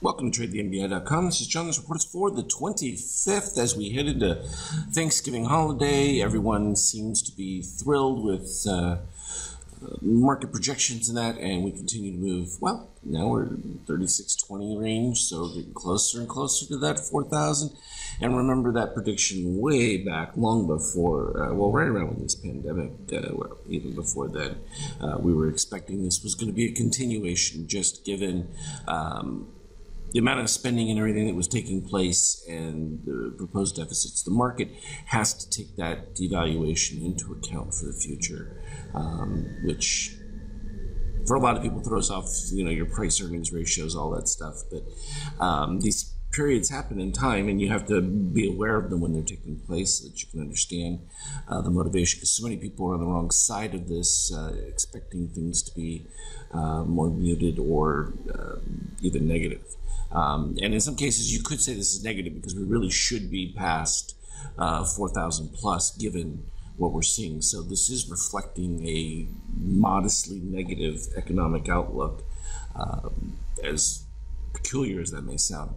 Welcome to TradeTheMBI.com. This is John. This report for the 25th as we head into Thanksgiving holiday. Everyone seems to be thrilled with uh, market projections and that, and we continue to move. Well, now we're in 3620 range, so getting closer and closer to that 4,000. And remember that prediction way back, long before, uh, well, right around when this pandemic, uh, well, even before then, uh, we were expecting this was going to be a continuation, just given. Um, the amount of spending and everything that was taking place and the proposed deficits, the market has to take that devaluation into account for the future, um, which for a lot of people throws off, you know, your price earnings ratios, all that stuff. But um, these periods happen in time, and you have to be aware of them when they're taking place so that you can understand uh, the motivation. Because so many people are on the wrong side of this, uh, expecting things to be uh, more muted or uh, even negative. Um, and in some cases, you could say this is negative because we really should be past uh, 4,000 plus given what we're seeing. So this is reflecting a modestly negative economic outlook, um, as peculiar as that may sound.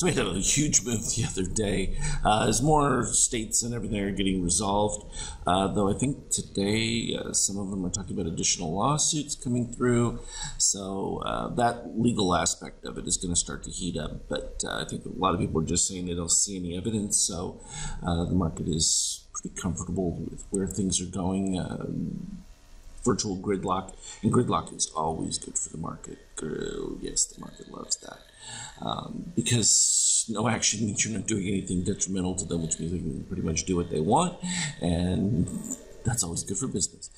So we had a huge move the other day uh, as more states and everything are getting resolved. Uh, though I think today uh, some of them are talking about additional lawsuits coming through. So uh, that legal aspect of it is going to start to heat up. But uh, I think a lot of people are just saying they don't see any evidence. So uh, the market is pretty comfortable with where things are going virtual gridlock, and gridlock is always good for the market. Yes, the market loves that um, because no action means you're not doing anything detrimental to them, which means they can pretty much do what they want, and that's always good for business.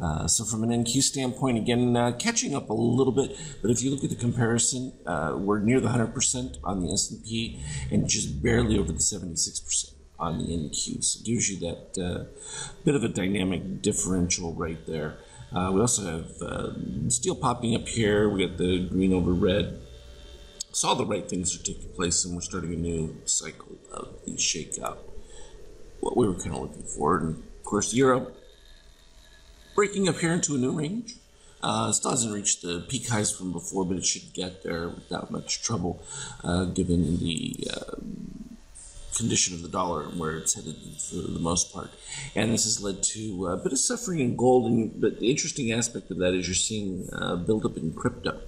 Uh, so from an NQ standpoint, again, uh, catching up a little bit, but if you look at the comparison, uh, we're near the 100% on the S&P and just barely over the 76% on the NQ. So it gives you that uh, bit of a dynamic differential right there. Uh, we also have uh, steel popping up here. We got the green over red. All the right things are taking place, and we're starting a new cycle of the shakeout. What we were kind of looking for, and of course, Europe breaking up here into a new range. Uh, still hasn't reached the peak highs from before, but it should get there without much trouble, uh, given the uh, condition of the dollar and where it's headed for the most part. And this has led to a bit of suffering in gold. And, but the interesting aspect of that is you're seeing uh, buildup in crypto.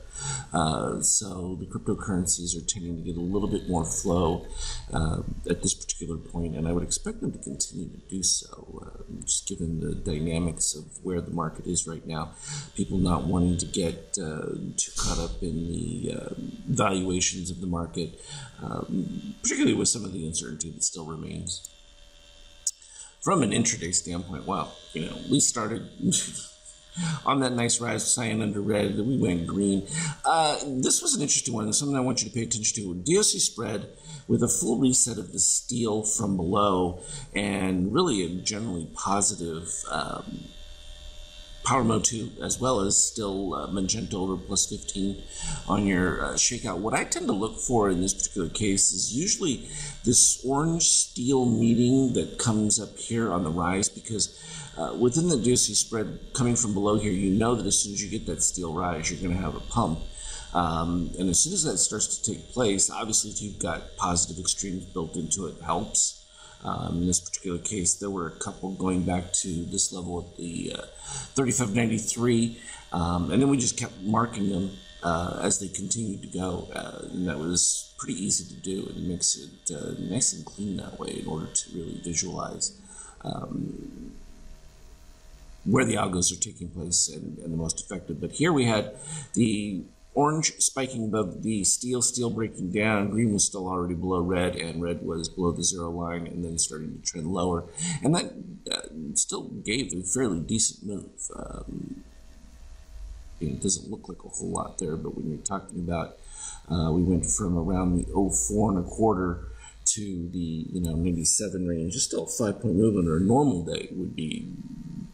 Uh, so the cryptocurrencies are tending to get a little bit more flow uh, at this particular point, and I would expect them to continue to do so, uh, just given the dynamics of where the market is right now. People not wanting to get uh, too caught up in the uh, valuations of the market, um, particularly with some of the uncertainty that still remains. From an intraday standpoint, well, you know, we started. on that nice rise of cyan under red, that we went green. Uh, this was an interesting one, and something I want you to pay attention to. DOC spread with a full reset of the steel from below and really a generally positive um, power mode 2 as well as still uh, magenta over plus 15 on your uh, shakeout what i tend to look for in this particular case is usually this orange steel meeting that comes up here on the rise because uh, within the DOC spread coming from below here, you know that as soon as you get that steel rise, you're going to have a pump. Um, and as soon as that starts to take place, obviously, if you've got positive extremes built into it, helps. Um, in this particular case, there were a couple going back to this level at the uh, 3593, um, and then we just kept marking them uh, as they continued to go, uh, and that was pretty easy to do. And it makes it uh, nice and clean that way in order to really visualize um, where the algos are taking place and, and the most effective. But here we had the orange spiking above the steel, steel breaking down, green was still already below red, and red was below the zero line and then starting to trend lower. And that uh, still gave a fairly decent move. Um, it doesn't look like a whole lot there, but when you're talking about, uh, we went from around the 04 and a quarter to the you know 97 range. Just still a five point movement or a normal day would be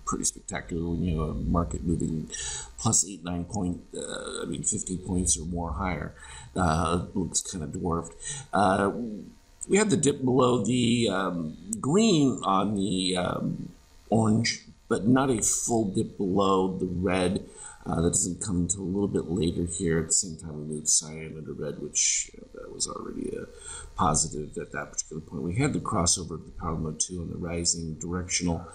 pretty spectacular when you have a market moving plus eight, nine point, uh, I mean, 50 points or more higher. Uh, looks kind of dwarfed. Uh, we have the dip below the um, green on the um, orange, but not a full dip below the red. Uh, that doesn't come until a little bit later here. At the same time, we moved cyan into red, which that was already a positive at that particular point. We had the crossover of the power mode 2 and the rising directional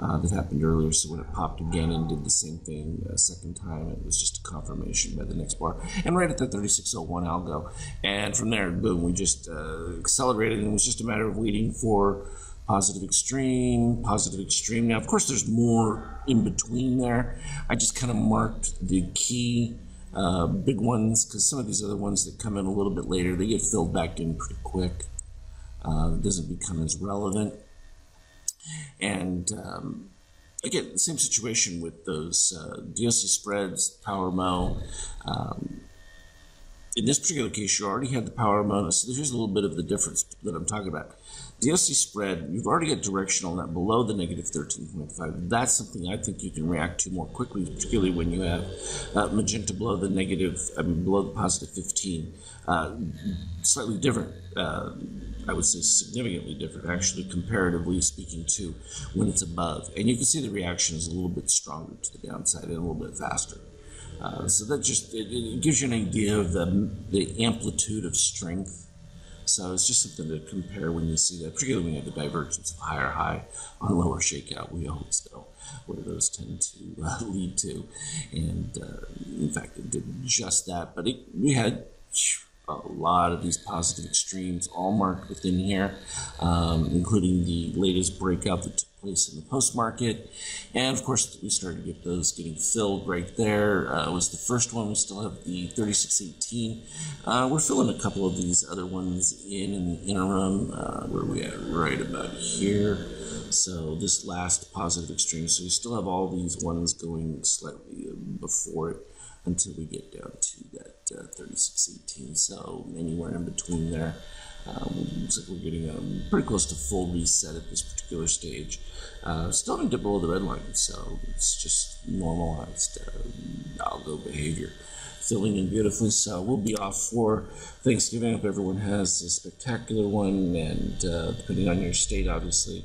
uh, that happened earlier. So when it popped again and did the same thing a second time, it was just a confirmation by the next bar. And right at the 3601 algo. And from there, boom, we just uh, accelerated, and it was just a matter of waiting for positive extreme, positive extreme. Now, of course, there's more in between there. I just kind of marked the key uh, big ones because some of these other ones that come in a little bit later, they get filled back in pretty quick. Uh, it doesn't become as relevant. And um, again, same situation with those uh, DOC spreads, Power Mo. Um, in this particular case, you already had the power mode. So here's a little bit of the difference that I'm talking about. DOC spread, you've already got directional net below the negative 13.5. That's something I think you can react to more quickly, particularly when you have uh, magenta below the negative, I mean, below the positive 15. Uh, slightly different, uh, I would say significantly different, actually, comparatively speaking, to when it's above. And you can see the reaction is a little bit stronger to the downside and a little bit faster. Uh, so that just it, it, gives you an idea of the, the amplitude of strength. So it's just something to compare when you see that, particularly when you have the divergence of higher high on lower shakeout. We always know where those tend to uh, lead to, and uh, in fact, it did just that. But it, we had a lot of these positive extremes all marked within here, um, including the latest breakout that took place in the post market. And of course, we started to get those getting filled right there. Uh, was the first one. We still have the 3618. Uh, we're filling a couple of these other ones in in the interim, uh, where we at right about here. So this last positive extreme. So you still have all these ones going slightly before it until we get down to that uh, 3618. So anywhere in between there. Um, looks like we're getting um, pretty close to full reset at this particular stage. Uh, still haven't dipped below the red line, so it's just normalized uh, algo behavior. Filling in beautifully, so we'll be off for Thanksgiving. I hope everyone has a spectacular one, and uh, depending on your state, obviously,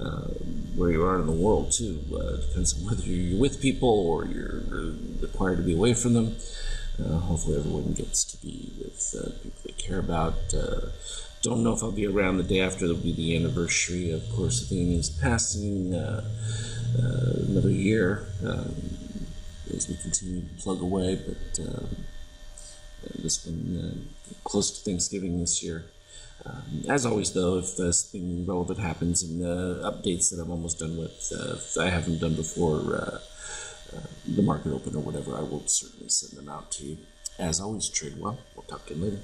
uh, where you are in the world too, uh, depends on whether you're with people or you're required to be away from them. Uh, hopefully, everyone gets to be with uh, people they care about. Uh, don't know if I'll be around the day after. It'll be the anniversary, of course, of Amy's passing. Uh, uh, another year um, as we continue to plug away, but um, this one close to Thanksgiving this year. Um, as always, though, if uh, something relevant happens in the updates that I'm almost done with, uh, I haven't done before uh, the market open or whatever, I will certainly send them out to you. As always, trade well. We'll talk to you later.